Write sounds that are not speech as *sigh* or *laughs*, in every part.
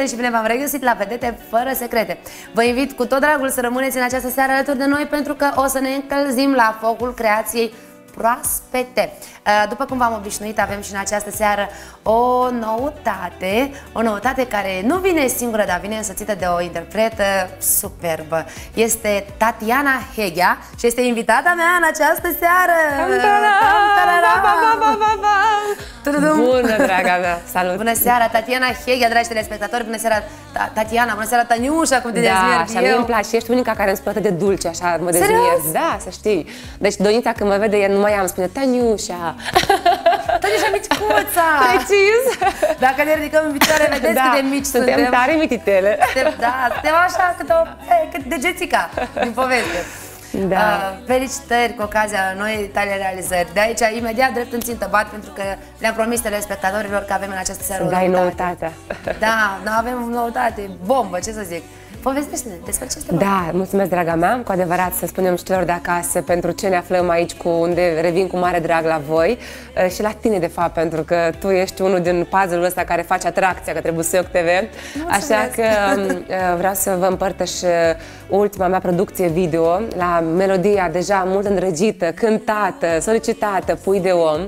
prieteni și bine v-am regăsit la Vedete fără secrete. Vă invit cu tot dragul să rămâneți în această seară alături de noi pentru că o să ne încălzim la focul creației proaspete. Uh, după cum v-am obișnuit, avem și în această seară o noutate, o noutate care nu vine singură, dar vine însățită de o interpretă superbă. Este Tatiana Hegea și este invitata mea în această seară. Bună, draga mea! Salut! Bună seara, Tatiana Hegea, dragi telespectatori, bună seara, Tatiana, bună seara, Taniușa, cum te da, așa, mie îmi place, ești unica care îmi spune de dulce, așa, mă dezmierzi. Da, să știi. Deci Donita când mă vede, ea nu mai am, spune Taniușa. *laughs* Taniușa micuța! Precis! Dacă ne ridicăm în picioare, vedeți da, cât de mici suntem. Suntem tare mititele. Suntem, da, suntem așa cât, o, cât degețica din poveste. Da. Uh, felicitări cu ocazia noi tale realizări. De aici, imediat, drept în țintă bat, pentru că le-am promis telespectatorilor că avem în această seară o noutate. noutatea. Da, da, avem noutate, bombă, ce să zic. Povestește-ne despre ce este Da, mulțumesc, draga mea. Cu adevărat, să spunem și celor de acasă pentru ce ne aflăm aici, cu unde revin cu mare drag la voi uh, și la tine, de fapt, pentru că tu ești unul din puzzle-ul ăsta care face atracția către Busuioc TV. Mulțumesc. Așa că um, uh, vreau să vă împărtăș uh, ultima mea producție video la melodia deja mult îndrăgită, cântată, solicitată, Pui de om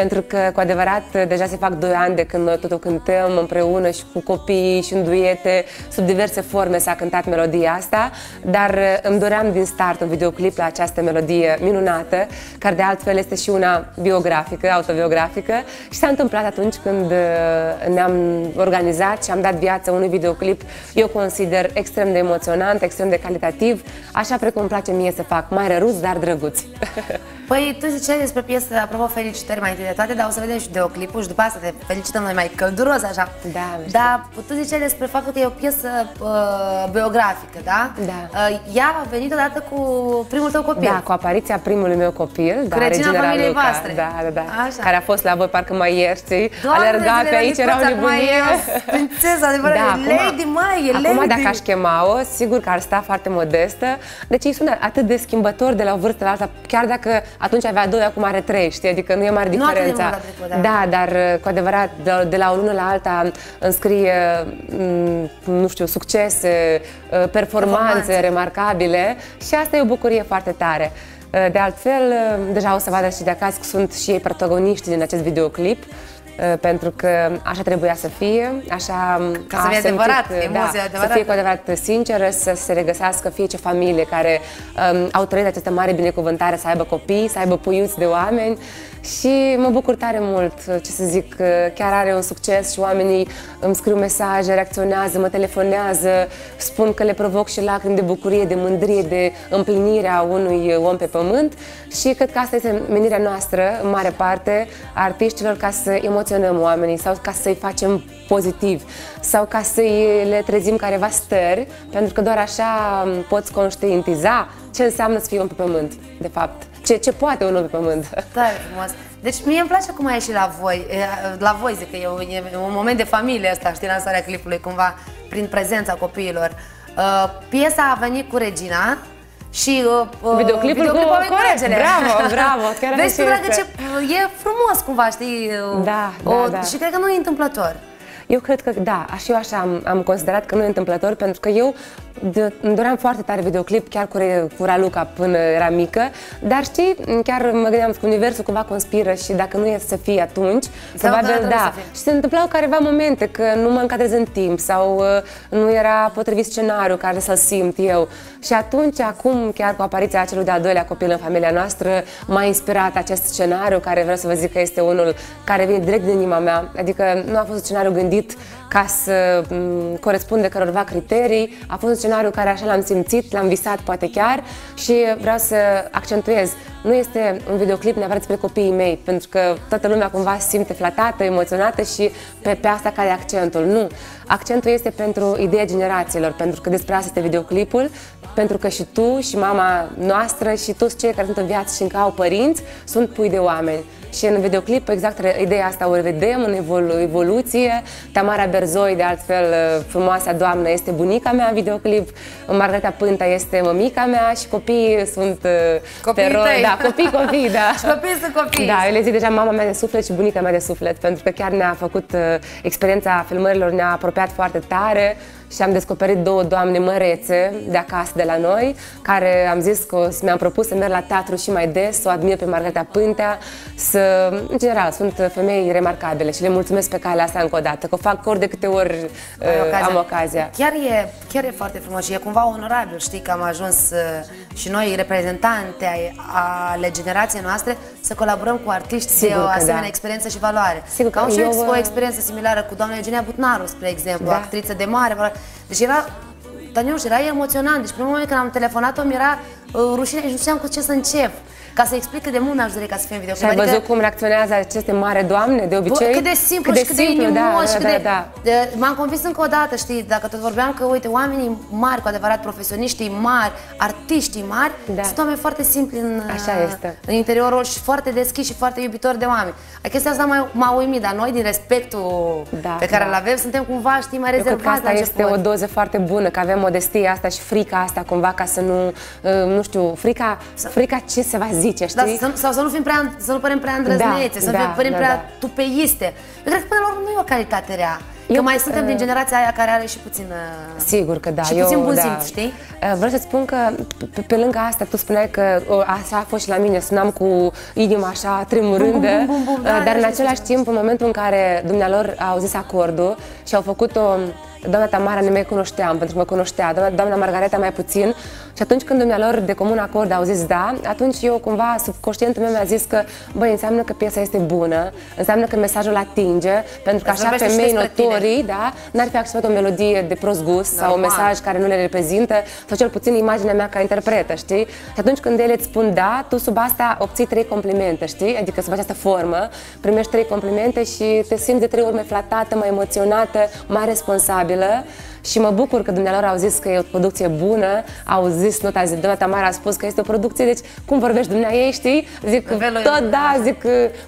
pentru că cu adevărat deja se fac 2 ani de când noi tot o cântăm împreună și cu copii și în duete, sub diverse forme s-a cântat melodia asta, dar uh, îmi doream din start un videoclip la această melodie minunată, care de altfel este și una biografică, autobiografică și s-a întâmplat atunci când uh, ne-am organizat și am dat viață unui videoclip, eu consider extrem de emoționant, extrem de calitativ, așa precum îmi place mie să fac, mai răruț, dar drăguț. *laughs* Păi tu ziceai despre piesă, apropo, felicitări mai întâi de toate, dar o să vedem și videoclipul și după asta te felicităm noi mai călduros, așa. Da, Dar tu ziceai despre faptul că e o piesă uh, biografică, da? Da. Uh, ea a venit odată cu primul tău copil. Da, cu apariția primului meu copil, da, Regina familiei Luca, voastre. Da, da, da. Așa. Care a fost la voi parcă mai ierți, știi? Doamne, Alerga pe aici, era o nebunie. Prințesa, adevărat, da, acum, Lady mai, e Acum, Lady. dacă aș chema-o, sigur că ar sta foarte modestă. Deci îi sună atât de schimbător de la o vârstă la alta, chiar dacă atunci avea doi, acum are trei, știi? Adică nu e mare Nu atât de diferența. mult a trecut, da. da, dar uh, cu adevărat, de, de la o lună la alta înscrie, mm, nu știu, succese, uh, performanțe, Performanțe. remarcabile și asta e o bucurie foarte tare. Uh, De altfel, uh, deja o să vadă și de acasă că sunt și ei protagoniști din acest videoclip, uh, pentru că așa trebuia să fie, așa Ca a să fie simțit, adevărat, uh, emoție da, adevărată. Să fie cu adevărat sinceră, să se regăsească fie ce familie care um, au trăit această mare binecuvântare, să aibă copii, să aibă puiuți de oameni și mă bucur tare mult, ce să zic, că chiar are un succes și oamenii îmi scriu mesaje, reacționează, mă telefonează, spun că le provoc și lacrimi de bucurie, de mândrie, de împlinirea unui om pe pământ și cred că asta este menirea noastră, în mare parte, a artiștilor, ca să emoționăm oamenii sau ca să-i facem pozitiv sau ca să le trezim careva stări, pentru că doar așa poți conștientiza ce înseamnă să fii om pe pământ, de fapt. Ce, ce poate un om pe pământ. Tare frumos. Deci mie îmi place cum ai ieșit la voi, e, la voi zic că e, un- e un moment de familie asta, știi, lansarea clipului, cumva, prin prezența copiilor. Uh, piesa a venit cu Regina și uh, uh, Videoclipul cu- a venit corect, regele. bravo, bravo, *laughs* chiar așa Vezi tu, dragă, este. ce e frumos cumva, știi? uh, Da, o, da, da. Și cred că nu e întâmplător. Eu cred că da, și eu așa am, am considerat că nu e întâmplător, pentru că eu de, îmi doream foarte tare videoclip, chiar cu, Re- cu Raluca până era mică, dar știi, chiar mă gândeam că universul cumva conspiră și dacă nu e să fie atunci, Înseamnă că probabil trebuie da. să fie. Și se întâmplau careva momente că nu mă încadrez în timp sau uh, nu era potrivit scenariu care să-l simt eu. Și atunci, acum, chiar cu apariția celui de-al doilea copil în familia noastră, m-a inspirat acest scenariu care vreau să vă zic că este unul care vine direct din inima mea. Adică nu a fost un scenariu gândit ca să m, corespunde cărorva criterii. A fost un scenariu care așa l-am simțit, l-am visat poate chiar și vreau să accentuez. Nu este un videoclip neapărat despre copiii mei, pentru că toată lumea cumva se simte flatată, emoționată și pe, pe asta cade accentul. Nu. Accentul este pentru ideea generațiilor, pentru că despre asta este videoclipul, pentru că și tu și mama noastră și toți cei care sunt în viață și încă au părinți sunt pui de oameni. Și în videoclip exact re- ideea asta o vedem în evolu- evoluție. Tamara Berzoi, de altfel frumoasa doamnă, este bunica mea în videoclip. Margareta Pânta este mămica mea și copiii sunt uh, Copiii pe rol, tăi. da, Da, copii, copii, da. și copii sunt copii. Da, eu le zic deja mama mea de suflet și bunica mea de suflet, pentru că chiar ne-a făcut uh, experiența filmărilor, ne-a apropiat foarte tare și am descoperit două doamne mărețe de acasă, de la noi, care am zis că mi-am propus să merg la teatru și mai des, să o admir pe Margareta Pântea, să, în general, sunt femei remarcabile și le mulțumesc pe calea asta încă o dată, că o fac ori de câte ori uh, ocazia. am ocazia. Chiar e, chiar e foarte frumos și e cumva onorabil, știi, că am ajuns uh, și noi, reprezentante ale generației noastre, să colaborăm cu artiști Sigur de o asemenea da. experiență și valoare. Sigur că am și eu, o experiență similară cu doamna Eugenia Butnaru, spre exemplu, da. actriță de mare valoare. Deci era, Daniel, era emoționant. Deci primul moment când am telefonat-o, mi era uh, rușine și nu știam cu ce să încep ca să explic cât de mult mi-aș dori ca să fie în video. Și ai adică... văzut cum reacționează aceste mare doamne, de obicei? Cât de simplu cât și cât de, simplu, de inimos da, da, da, da. de... M-am convins încă o dată, știi, dacă tot vorbeam că, uite, oamenii mari, cu adevărat, profesioniștii mari, artiștii mari, da. sunt oameni foarte simpli în, Așa este. în interiorul și foarte deschiși și foarte iubitori de oameni. Chestia asta m-a uimit, dar noi, din respectul da, pe care da. îl avem, suntem cumva, știi, mai rezervați asta este o doză foarte bună, că avem modestia asta și frica asta, cumva, ca să nu, uh, nu știu, frica, frica ce se va zice, știi? Da, să, sau să nu fim prea, să nu părem prea îndrăznețe, da, să da, părem da, prea da. tupeiste. Eu cred că până la urmă nu e o calitate rea. Eu, că mai suntem uh, din generația aia care are și puțin uh, Sigur că da. Și puțin bun da. simț, știi? Uh, vreau să spun că pe, pe lângă asta tu spuneai că o, așa a fost și la mine, sunam cu inima așa tremurândă, bum, bum, bum, bum, da, dar în același timp, în momentul în care dumnealor au zis acordul și au făcut o doamna Tamara nu mai cunoșteam, pentru că mă cunoștea, doamna, doamna Margareta mai puțin și atunci când dumnealor de comun acord au zis da, atunci eu cumva subconștientul meu mi-a zis că băi, înseamnă că piesa este bună, înseamnă că mesajul atinge, pentru că așa femei notorii, da, n-ar fi acceptat o melodie de prost gust Normal. sau un mesaj care nu le reprezintă, sau cel puțin imaginea mea ca interpretă, știi? Și atunci când ele îți spun da, tu sub asta obții trei complimente, știi? Adică sub această formă primești trei complimente și te simți de trei ori mai flatată, mai emoționată, mai responsabilă și mă bucur că dumneavoastră au zis că e o producție bună, au zis nota, zi, doamna Tamara a spus că este o producție, deci cum vorbești dumneavoastră ei, știi? Zic, tot da, zic,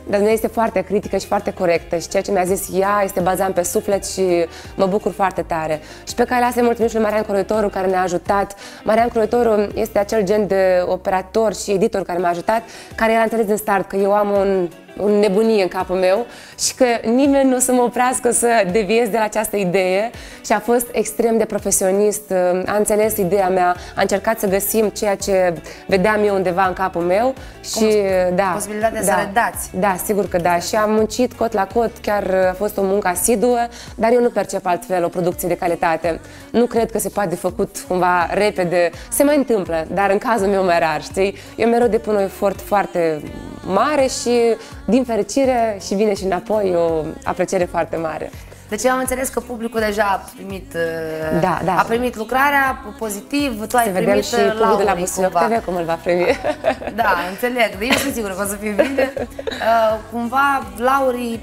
dar nu este foarte critică și foarte corectă și ceea ce mi-a zis ea este bazat pe suflet și mă bucur foarte tare. Și pe care asta mulțumim și lui Marian Croitoru care ne-a ajutat. Marian Croitoru este acel gen de operator și editor care m-a ajutat, care era înțeles din start că eu am un o nebunie în capul meu și că nimeni nu o să mă oprească să deviez de la această idee și a fost extrem de profesionist, a înțeles ideea mea, a încercat să găsim ceea ce vedeam eu undeva în capul meu și Cum, da. Posibilitatea da, să redați. Da, sigur că da. Și am muncit cot la cot, chiar a fost o muncă asiduă, dar eu nu percep altfel o producție de calitate. Nu cred că se poate făcut cumva repede. Se mai întâmplă, dar în cazul meu mai rar, știi? Eu mereu depun un efort foarte mare și, din fericire, și vine și înapoi o apreciere foarte mare. Deci am înțeles că publicul deja a primit, uh, da, da. a primit lucrarea pozitiv, tu ai primit și uh, de la Busuioc TV cum îl va primi. *laughs* Da, înțeleg. Eu sunt sigură că o să fie bine. Uh, cumva, Lauri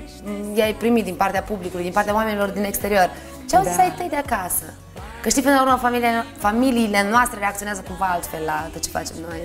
i-ai primit din partea publicului, din partea oamenilor din exterior. Ce au zis da. ai tăi de acasă? Că știi, până la urmă, familiile, familiile noastre reacționează cumva altfel la tot ce facem noi.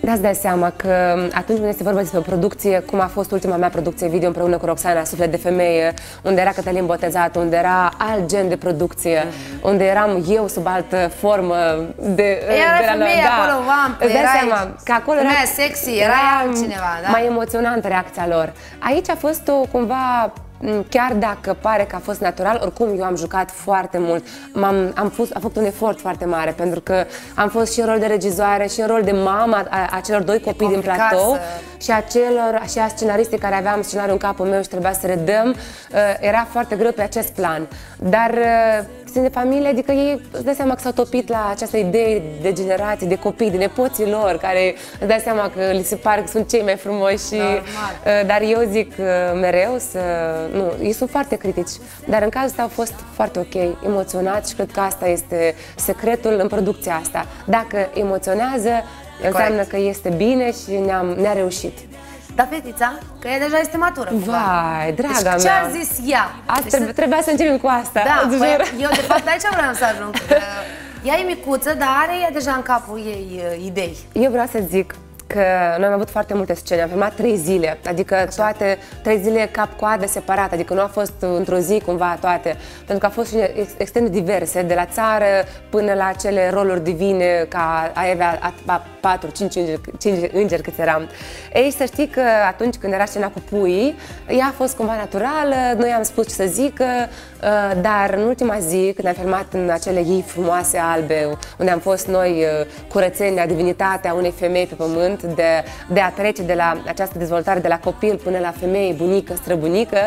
Da, îți dai seama că atunci când este vorba despre o producție, cum a fost ultima mea producție video împreună cu Roxana, Suflet de Femeie, unde era Cătălin Botezat, unde era alt gen de producție, mm-hmm. unde eram eu sub altă formă de... Era de la femeie da. acolo, vampă, îți dai seama că acolo era, sexy, era, era altcineva, da? mai emoționantă reacția lor. Aici a fost o cumva Mm, chiar dacă pare că a fost natural, oricum eu am jucat foarte mult. am am fost, am făcut un efort foarte mare pentru că am fost și în rol de regizoare și în rol de mama a, a celor doi copii din platou să... și a celor și a scenaristii care aveam scenariul în capul meu și trebuia să redăm. Uh, era foarte greu pe acest plan. Dar uh, sunt de familie, adică ei îți dai seama că s-au topit la această idee de generații, de copii, de nepoții lor, care îți dai seama că li se pare că sunt cei mai frumoși. Și, uh, dar eu zic uh, mereu să... Nu, ei sunt foarte critici, dar în cazul ăsta au fost foarte ok, emoționați și cred că asta este secretul în producția asta. Dacă emoționează, înseamnă Corect. că este bine și ne-a ne reușit. Dar fetița, că ea deja este matură. Vai, draga deci, mea. ce a zis ea? Asta, deci, trebuia să începem cu asta. Da, păi, eu de fapt aici vreau să ajung. *laughs* Ea e micuță, dar are ea deja în capul ei uh, idei. Eu vreau să zic, că noi am avut foarte multe scene, am filmat trei zile, adică Așa. toate trei zile cap-coadă separat, adică nu a fost într-o zi cumva toate, pentru că a fost și extrem de diverse, de la țară până la acele roluri divine ca a avea, a, a patru, cinci îngeri, cinci îngeri câți eram. Ei, să știi că atunci când era scena cu puii, ea a fost cumva naturală, noi am spus ce să zică, uh, dar în ultima zi, când am filmat în acele ei frumoase albe, unde am fost noi uh, curățenia, divinitatea unei femei pe pământ, de, de a trece de la această dezvoltare de la copil până la femeie, bunică, străbunică,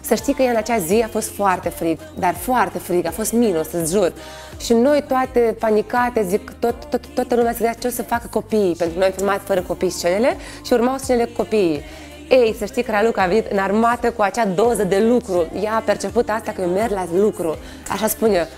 să știi că în acea zi a fost foarte frig, dar foarte frig, a fost minus, îți jur. Și noi toate panicate, zic, tot, tot, toată lumea se gândea ce o să facă copiii, pentru că noi am filmat fără copii scenele și urmau scenele cu copiii. Ei, să știi că Raluca a venit în armată cu acea doză de lucru. Ea a perceput asta că eu merg la lucru. Așa spune,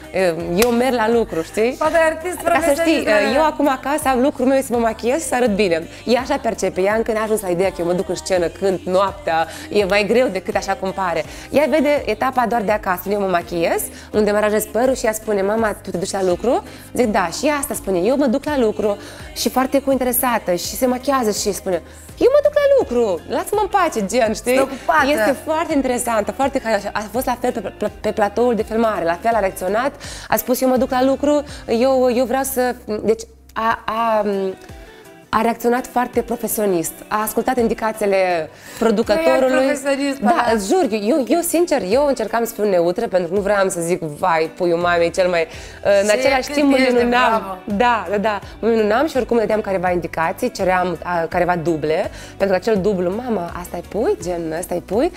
eu merg la lucru, știi? Poate artist Ca să știi, eu acum acasă am lucrul meu să mă machiez să arăt bine. Ea așa percepe, ea încă n-a ajuns la ideea că eu mă duc în scenă, când noaptea, e mai greu decât așa cum pare. Ea vede etapa doar de acasă, eu mă machiez, unde mă aranjez părul și ea spune, mama, tu te duci la lucru? Zic, da, și ea asta spune, eu mă duc la lucru și foarte cu interesată și se machiază și spune, eu mă duc la lucru, lasă-mă în pace, gen, știi? Este foarte interesantă, foarte A fost la fel pe, pe, pe platoul de filmare, la fel a reacționat, a spus eu mă duc la lucru, eu, eu vreau să... Deci a, a, a reacționat foarte profesionist, a ascultat indicațiile producătorului. Profesionist, da, da, jur, eu, eu sincer, eu încercam să fiu neutră pentru că nu vreau să zic, vai, puiul mamei cel mai... În același timp mă minunam. Da, da, da, mă minunam și oricum dădeam careva indicații, ceream a, careva duble, pentru că acel dublu, mama, asta e pui, gen, asta e pui, uh,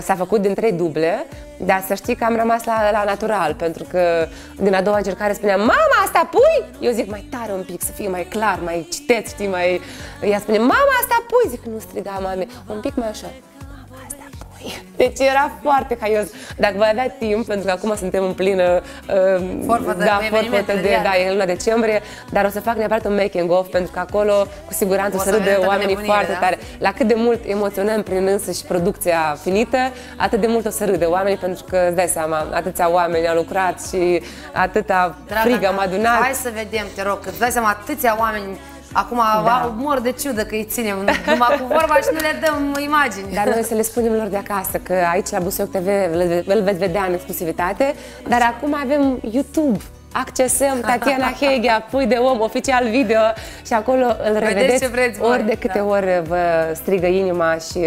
s-a făcut din trei duble, dar să știi că am rămas la, la natural, pentru că din a doua încercare spuneam, mama, asta pui? Eu zic mai tare un pic, să fie mai clar, mai citeți, știi, mai... Ea spune, mama, asta pui? Zic, nu striga, mame, un pic mai așa. Deci era foarte haios. Dacă voi avea timp, pentru că acum suntem în plină uh, forfă de, da, forfă de, de, da, e în luna decembrie, dar o să fac neapărat un making-of, pentru că acolo cu siguranță o să râde oamenii foarte da? tare. La cât de mult emoționăm prin însă și producția finită, atât de mult o să râde oamenii, pentru că îți dai seama, atâția oameni au lucrat și atâta Draga frig am adunat. Hai să vedem, te rog, că îți dai seama, atâția oameni Acum da. mor de ciudă că îi ținem numai cu vorba și nu le dăm imagini. Dar noi să le spunem lor de acasă că aici la Busuioc TV îl veți vedea în exclusivitate, dar acum avem YouTube accesăm *laughs* Tatiana Hegea, pui de om, oficial video și acolo îl revedeți vreți, ori de câte da. ori vă strigă inima și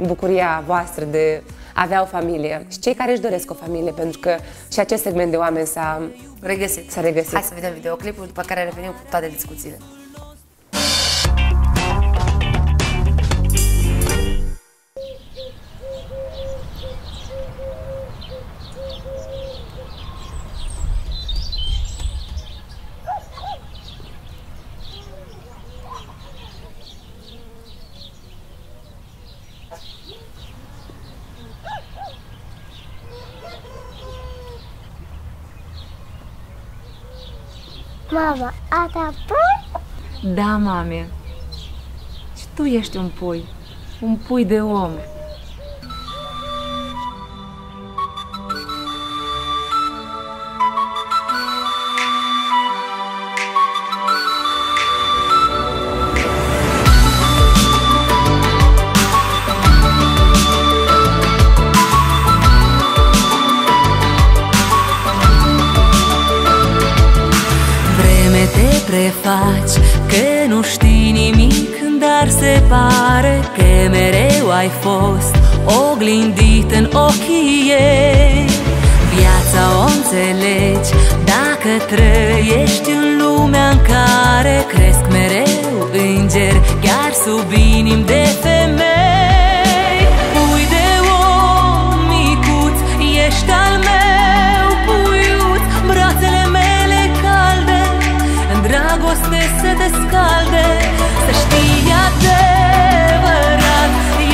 bucuria voastră de a avea o familie. Și cei care își doresc o familie, pentru că și acest segment de oameni s-a regăsit. S-a regăsit. Hai să vedem videoclipul, după care revenim cu toate discuțiile. Mama, asta pui? Da, mame. Și tu ești un pui. Un pui de om. Sub inim de femei. Pui de om micuț, ești al meu dragoste se descalde. Să știi adevărat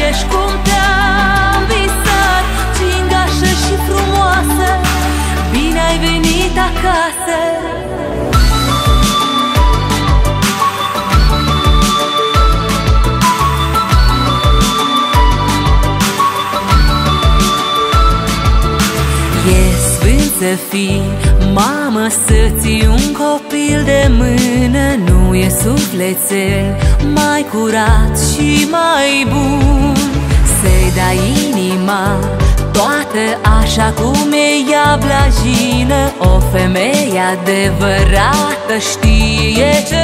Ești cum te-am visat. Cingașă și frumoasă Bine ai venit acasă să fii. Mamă, să ții un copil de mână Nu e sufletel mai curat și mai bun. Să-i dai inima toată așa cum e ea blajină O femeie adevărată știe ce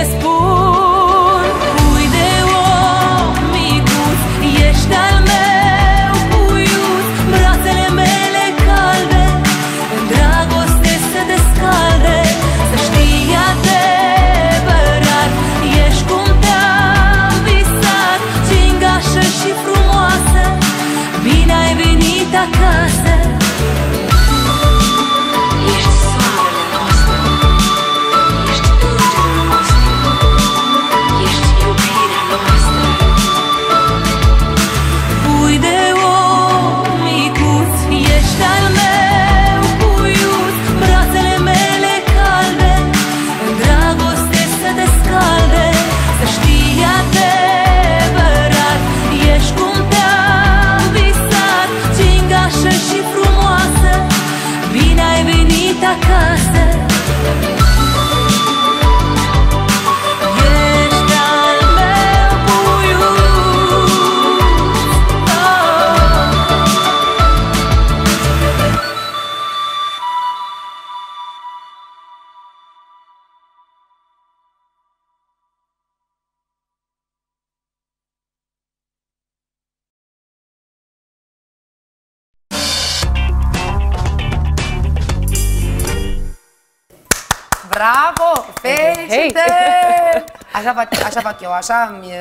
Felicitări! *laughs* Așa fac, așa fac eu, așa îmi,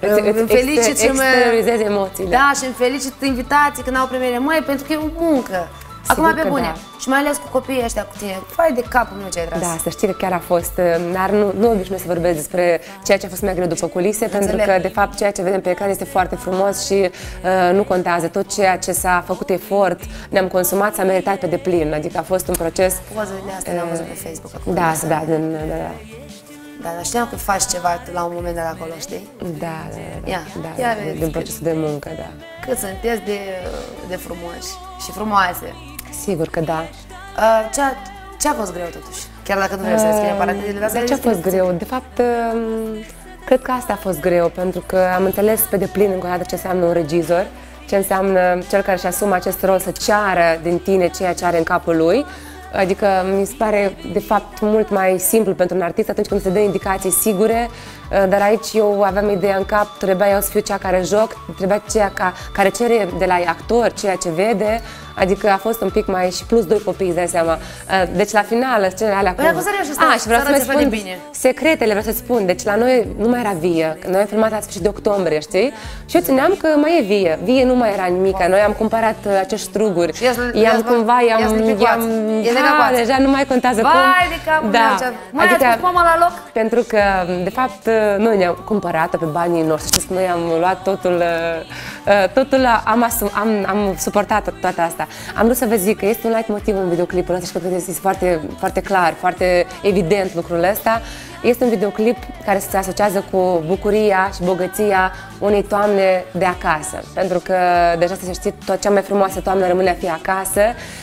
Îți- îmi îți felicit și mă... exteriorizezi emoțiile. Da, și îmi felicit invitații când au premiere. Măi, pentru că e o muncă. Acum Sigur pe că bune. da. Și mai ales cu copiii ăștia cu tine. Fai de capul meu ce ai tras. Da, să știi că chiar a fost, uh, dar nu, nu obișnuiesc să vorbesc despre ceea ce a fost mai greu după culise, pentru Înțeleg. că, de fapt, ceea ce vedem pe ecran este foarte frumos și uh, nu contează. Tot ceea ce s-a făcut efort, ne-am consumat, s-a meritat pe deplin. Adică a fost un proces... Pozele astea le-am văzut pe Facebook. acum. Da, da, da, da, da. Da, dar știam că faci ceva la un moment de acolo, știi? Da, da, da, Ia, da, ia da, vezi din cât- procesul de muncă, da. Cât sunteți de, de frumoși și frumoase. Sigur că da. Uh, ce, a, ce a fost greu totuși? Chiar dacă nu vrei să descrii neapărat de Dar ce a fost greu? De fapt, um, cred că asta a fost greu, pentru că am înțeles pe deplin încă o dată ce înseamnă un regizor, ce înseamnă cel care își asumă acest rol să ceară din tine ceea ce are în capul lui. Adică mi se pare, de fapt, mult mai simplu pentru un artist atunci când se dă indicații sigure, uh, dar aici eu aveam ideea în cap, trebuia eu să fiu cea care joc, trebuia ceea ca, care cere de la actor ceea ce vede, adică a fost un pic mai și plus doi copii, îți dai seama. Uh, Deci la final, scenele alea Păi, cu... acum serios, asta- A, și vreau să să mai arăți foarte spun bine. secretele, vreau să spun. Deci la noi nu mai era vie, că noi am filmat la sfârșit de octombrie, știi? Și eu țineam că mai e vie. Vie nu mai era nimic. Noi am cumpărat uh, acești struguri. Și i-ați- I-am i-ați- cumva, i-am, i-ați lipicoat. i-am, E de da, necoață. deja nu mai contează cum. Vai de capul da. meu, ce- Mai ați pus mama la loc? Pentru că, de fapt, noi ne-am cumpărat pe banii noștri. Știți că noi am luat totul, uh, uh, totul am, asum, am, am suportat toată asta. Am vrut să vă zic că este un light motiv în videoclipul ăsta și cred că este foarte, foarte clar, foarte evident lucrul ăsta. Este un videoclip care se asociază cu bucuria și bogăția unei toamne de acasă. Pentru că, deja să știți, tot cea mai frumoasă toamnă rămâne a fi acasă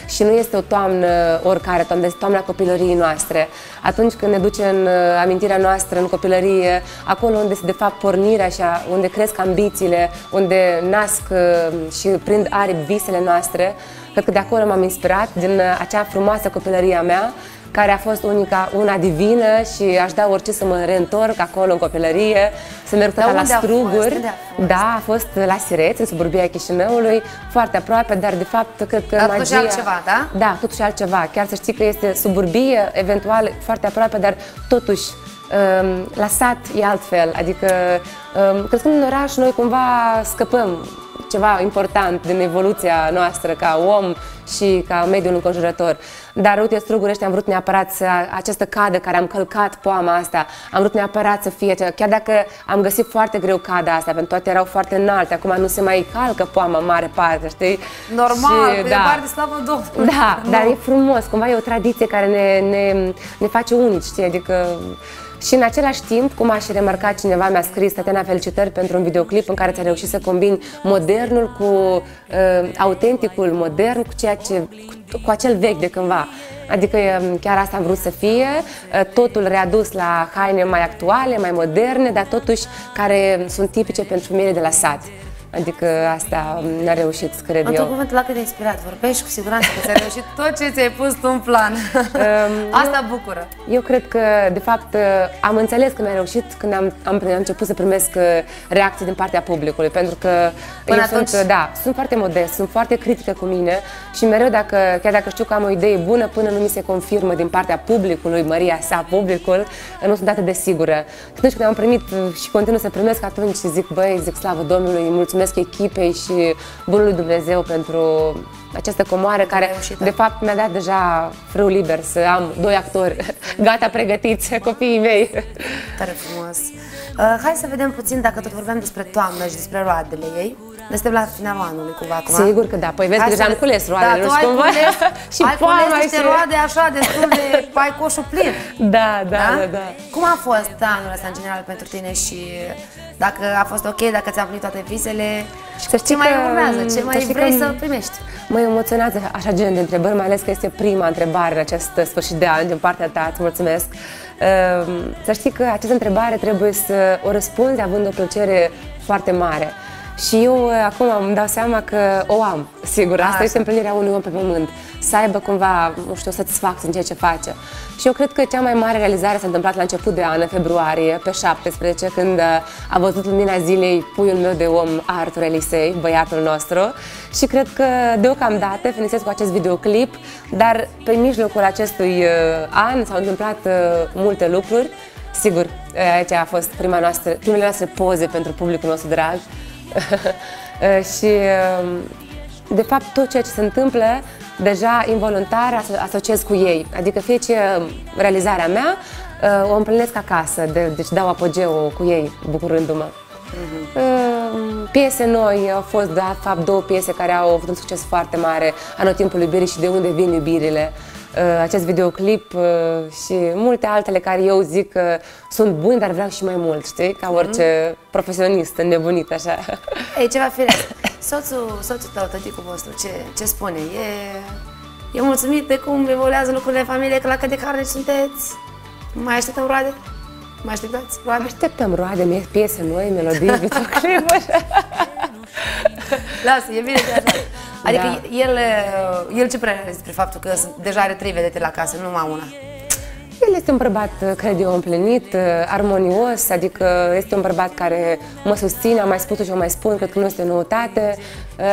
și nu este o toamnă oricare toamnă, este toamna copilăriei noastre. Atunci când ne duce în uh, amintirea noastră, în copilărie, acolo unde este de fapt pornirea și a- unde cresc ambițiile, unde nasc uh, și prind aripi visele noastre, cred că de acolo m-am inspirat, din uh, acea frumoasă copilărie a mea, care a fost unica, una divină și aș da orice să mă reîntorc acolo în copilărie, să merg Dar tot la unde a fost? struguri. Unde a fost? Da, a fost la Sireț, în suburbia Chișinăului, foarte aproape, dar de fapt cred că Dar magia... totuși altceva, da? Da, totuși altceva. Chiar să știi că este suburbie, eventual foarte aproape, dar totuși um, la sat e altfel. Adică um, crescând în oraș, noi cumva scăpăm ceva important din evoluția noastră ca om și ca mediul înconjurător. Dar uite, struguri ăștia am vrut neapărat să, această cadă care am călcat poama asta, am vrut neapărat să fie, chiar dacă am găsit foarte greu cada asta, pentru că toate erau foarte înalte, acum nu se mai calcă poama în mare parte, știi? Normal, Și, pe da. parte slavă Domnului. Da, *laughs* dar e frumos, cumva e o tradiție care ne, ne, ne face unici, știi? Adică și în același timp, cum aș și remarcat cineva, mi-a scris, Tatiana, felicitări pentru un videoclip în care ți-a reușit să combini modernul cu uh, autenticul modern, cu ceea ce, cu, cu acel vechi de cândva. Adică um, chiar asta am vrut să fie, uh, totul readus la haine mai actuale, mai moderne, dar totuși care sunt tipice pentru femeile de la sat. Adică asta ne-a reușit, cred Într-un eu. cuvânt la cât de inspirat vorbești, cu siguranță că ți-ai reușit tot ce ți-ai pus tu în plan. *laughs* Asta bucură. Eu cred că, de fapt, am înțeles că mi-a reușit când am, am, am început să primesc uh, reacții din partea publicului, pentru că Până eu atunci- sunt, da, sunt foarte modest, sunt foarte critică cu mine și mereu, dacă, chiar dacă știu că am o idee bună, până nu mi se confirmă din partea publicului, Maria sa, publicul, nu sunt atât de sigură. Și atunci când am primit uh, și continuu să primesc, atunci zic, băi, zic slavă Domnului, îi mulțumesc echipei și Bunului Dumnezeu pentru această comoară care, reușită. de fapt, mi-a dat deja frâul liber să am doi actori *laughs* gata pregătiți, copiii mei. Tare frumos. Uh, hai să vedem puțin, dacă tot vorbeam despre toamnă și despre roadele ei. Ne suntem la finalul anului cumva acum. Sigur că da. Păi vezi că Hai deja să- am cules roadele, Da, nu tu știu ai cum. cules, Și ai poama cules niște și- roade așa destul de... ai coșul plin. Da, da, da, da. Cum a fost anul ăsta în general pentru tine și dacă a fost ok, dacă ți-am plinit toate visele și Să știi ce mai că- urmează, ce să mai știi vrei că- să primești? Mă emoționează așa gen de întrebări, mai ales că este prima întrebare în acest sfârșit de an din partea ta, îți mulțumesc. Ehm, Să știi că această întrebare trebuie să o răspunzi având o plăcere foarte mare. Și eu uh, acum îmi dau seama că o am, sigur, asta Așa. este împlinirea unui om pe pământ, să aibă cumva, nu știu, o satisfacție în ceea ce face. Și eu cred că cea mai mare realizare s-a întâmplat la început de an, în februarie, pe 17, când uh, a văzut lumina zilei puiul meu de om, Artur Elisei, băiatul nostru. Și cred că deocamdată finisesc cu acest videoclip, dar pe mijlocul acestui uh, an s-au întâmplat uh, multe lucruri. Sigur, uh, aici a fost prima noastră, primele noastre poze pentru publicul nostru drag. Uh, *laughs* și uh, de fapt tot ceea ce se întâmplă deja involuntar aso- asociez cu ei. Adică fie ce realizarea mea uh, o împlinesc acasă, de, deci dau apogeu cu ei bucurându-mă. Uh, Piese noi au fost, de fapt, două piese care au avut un succes foarte mare, Anotimpul iubirii și De unde vin iubirile. Uh, Acest videoclip uh, și multe altele care eu zic că sunt buni, dar vreau și mai mult, știi? Ca orice profesionist înnebunit, așa. Ei, ceva *laughs* firesc. Soțul, soțul tău, tăticul vostru, ce, ce spune? E, e mulțumit de cum evoluează lucrurile în familie, că la cât de carne sunteți? Mai așteptăm roade? Mai așteptați roade? Așteptăm roade, mie- piese noi, melodii, *laughs* videoclipuri. Lasă, e bine de așa. Adică Da. el, el ce părere are despre faptul că sunt- deja are trei vedete la casă, nu numai una? El este un bărbat, cred eu, împlinit, armonios, adică este un bărbat care mă susține, am mai spus-o și o mai spun, cred că nu este o noutate.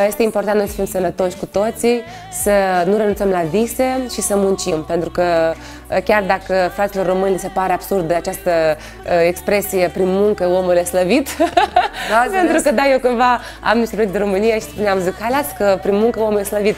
Este important noi să fim sănătoși cu toții, să nu renunțăm la vise și să muncim, pentru că chiar dacă fraților români li se pare absurd această uh, expresie prin muncă omul e slăvit, Da, *laughs* pentru înțeles. că da, eu cândva am niște prieteni de România și spuneam, zic, hai las că prin muncă omul e slăvit.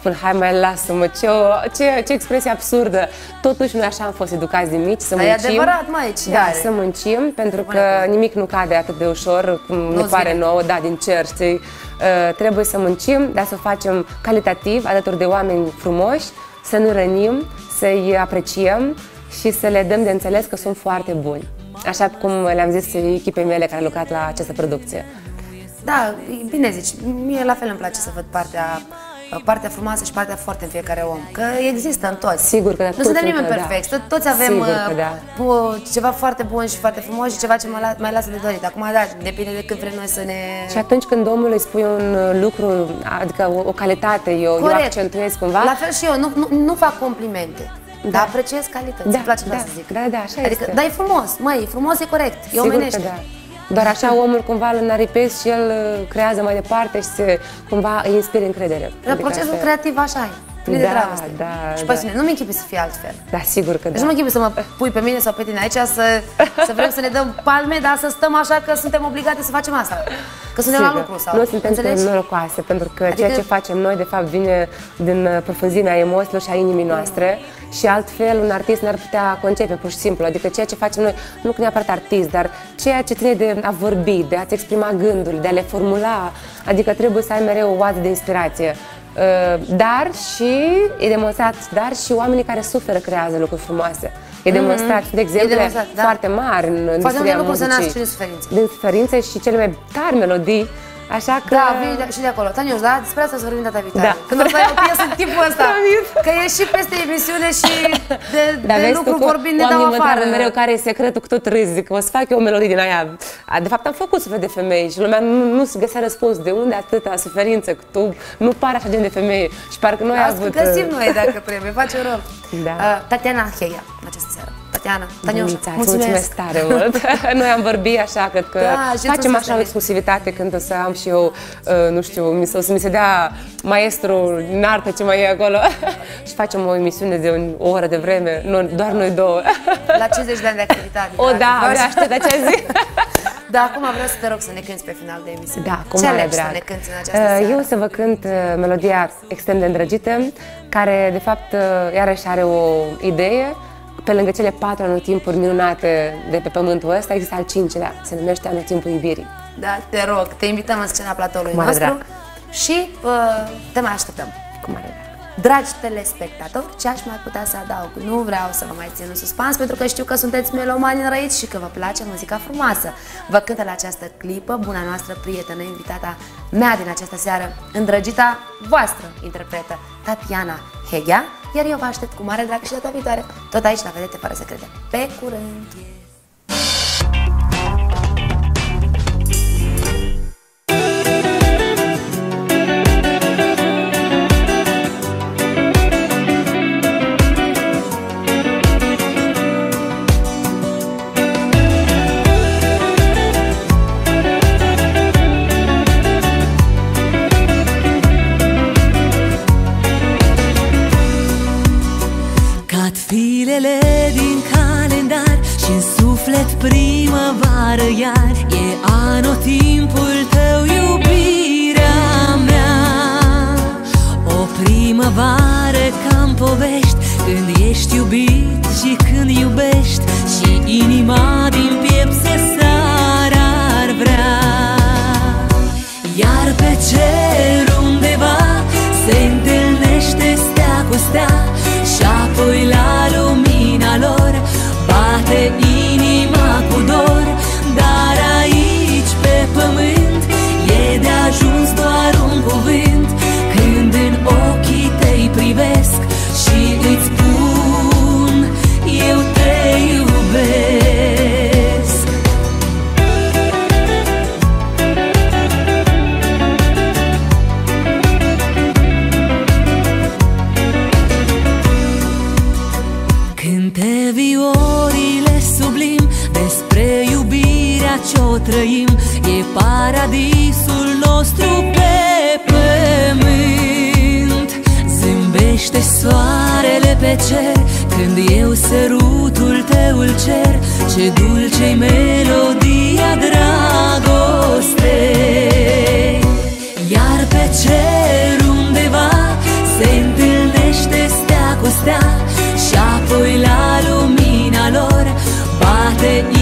Spun, hai mai lasă-mă, ce, o- ce, ce expresie absurdă. Totuși noi așa am fost educați de mici, să Dar e muncim. adevărat, măi, ce Da, are? să muncim, pentru că nimic nu cade atât de ușor cum ne Nu-ți pare vine. nouă, da, din cer, știi? Uh, trebuie să muncim, dar să o facem calitativ, alături de oameni frumoși, să nu rănim, să-i apreciem și să le dăm de înțeles că sunt foarte buni. Așa cum le-am zis echipei mele care au lucrat la această producție. Da, e bine zici. Mie la fel îmi place să văd partea partea frumoasă și partea foarte în fiecare om. Că există în toți. Sigur că da, Nu toți suntem nimeni încă, da. perfecți. To- Toți avem Sigur că uh, da. pu- ceva foarte bun și foarte frumos și ceva ce mai, la- mai lasă de dorit. Acum, da, depinde de cât vrem noi să ne... Și atunci când omul îi spui un uh, lucru, adică o, o calitate, eu, eu Corect. accentuez cumva, La fel și eu, nu, nu, nu fac complimente. Da. Dar apreciez calități. Da, Îmi place doar da, să zic. da, da, așa adică, este. Da, e frumos. Măi, frumos e corect. E Sigur omenește. că da. Doar așa omul cumva îl înaripezi și el uh, creează mai departe și se, cumva îi inspiră încredere. Dar Adică procesul asta e. creativ așa e. Plin de Da, dragoste. da, și da. pasiune. Nu mi închipui să fie altfel. Da, sigur că Deci da. nu mă închipui să mă pui pe mine sau pe tine aici să, să vrem să ne dăm palme, dar să stăm așa că suntem obligate să facem asta. Că suntem la Sigur. lucru sau... Nu suntem înțelegi? norocoase, pentru că Adică- ceea ce facem noi, de fapt, vine din uh, profunzimea emoțiilor și a inimii noastre și altfel un artist n-ar putea concepe, pur și simplu. Adică ceea ce facem noi, nu că neapărat artist, dar ceea ce ține de a vorbi, de a-ți exprima gândurile, de a le formula, adică trebuie să ai mereu o oază de inspirație. Uh, Dar și, e demonstrat, dar și oamenii care suferă creează lucruri frumoase. E demonstrat, de exemple Mhm. demonstrat, da. foarte mari în Foarte industria multe lucruri se muzicii. nasc și din suferință. Din suferințe și cele mai tari melodii, așa că... Da, vii de, și de acolo. Taniuș, da? Despre asta să vorbim data viitoare. Da. Când o să ai o piesă în tipul ăsta. *laughs* Promit. Că e și peste emisiune și de, *laughs* Dar de vezi lucru tu că vorbind ne dau oamenii mă afară. întreabă mereu care e secretul, cu tot râzi, zic, o să fac eu o melodie din aia. A, De fapt am făcut suflet de femeie și lumea nu, nu-și găsea răspuns. De unde atâta suferință? Că tu nu pare așa gen de femeie. Și parcă noi am Asta avut... găsim uh, noi dacă trebuie, face rol. *laughs* Da. Uh, Tatiana Heia, în această seară. Tatiana, Taniuș, Dimița, îți mulțumesc tare mult. *laughs* Noi am vorbit așa, cred că Da, și facem tu așa o să exclusivitate când o să am și eu, uh, nu știu, mi se, o să mi se dea maestru în artă ce mai e acolo *laughs* și facem o emisiune de un- o oră de vreme, nu, doar noi două. *laughs* La 50 de ani de activitate. O, da, Vreau abia să- aștept acea zi. Da, acum vreau să te rog să ne cânti pe final de emisiune. Da, cu Ce mare alegi drag. să ne cânti în această Uh, seară? Eu o să vă cânt uh, melodia extrem de îndrăgită, care de fapt uh, iarăși are o idee. Pe lângă cele patru anotimpuri minunate de pe pământul ăsta, există al cincilea, se numește anotimpul iubirii. Da, te rog, te invităm în scena platoului Cu mare nostru drag. și uh, te mai așteptăm. Cu mare drag. Dragi telespectatori, ce aș mai putea să adaug? Nu vreau să vă mai țin în suspans pentru că știu că sunteți melomani înrăiți și că vă place muzica frumoasă. Vă cântă la această clipă buna noastră prietenă, invitata mea din această seară, îndrăgita voastră interpretă, Tatiana Hegea, iar eu vă aștept cu mare drag și data viitoare, tot aici la Vedete Fără Secrete. Pe curând! Primăvară iar E anotimpul tău, iubirea mea. O primăvară ca în povești Când ești iubit și când iubești Și inima din piept se sar ar vrea. Iar pe cer undeva se întâlnește stea cu stea Și apoi la lumina lor bate inima viorile sublim Despre iubirea ce-o trăim E paradisul nostru pe pământ. Zâmbește soarele pe cer Când eu sărutul tău îl cer Ce dulce-i melodia dragostei. Iar pe cer undeva Se întâlnește stea cu stea Și apoi la lumina lor. Bate